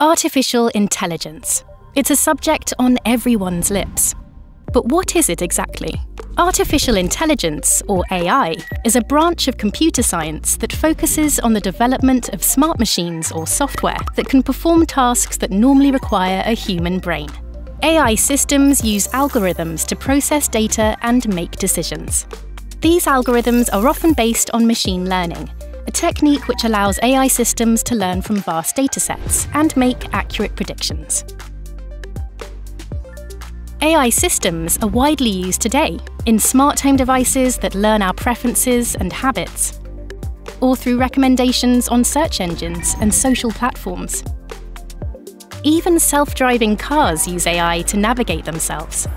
Artificial intelligence. It's a subject on everyone's lips. But what is it exactly? Artificial intelligence, or AI, is a branch of computer science that focuses on the development of smart machines or software that can perform tasks that normally require a human brain. AI systems use algorithms to process data and make decisions. These algorithms are often based on machine learning, a technique which allows AI systems to learn from vast datasets and make accurate predictions. AI systems are widely used today in smart home devices that learn our preferences and habits, or through recommendations on search engines and social platforms. Even self-driving cars use AI to navigate themselves.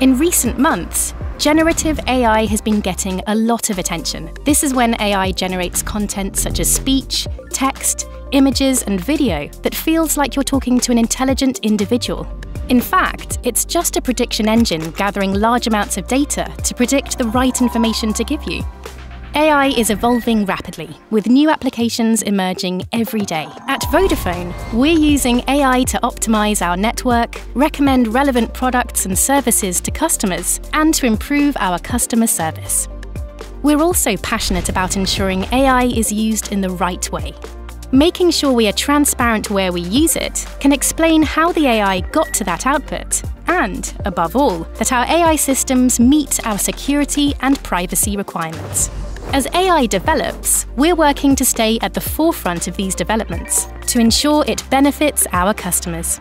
In recent months, generative AI has been getting a lot of attention. This is when AI generates content such as speech, text, images, and video that feels like you're talking to an intelligent individual. In fact, it's just a prediction engine gathering large amounts of data to predict the right information to give you. AI is evolving rapidly, with new applications emerging every day. At Vodafone, we're using AI to optimize our network, recommend relevant products and services to customers, and to improve our customer service. We're also passionate about ensuring AI is used in the right way. Making sure we are transparent where we use it can explain how the AI got to that output, and, above all, that our AI systems meet our security and privacy requirements. As AI develops, we're working to stay at the forefront of these developments to ensure it benefits our customers.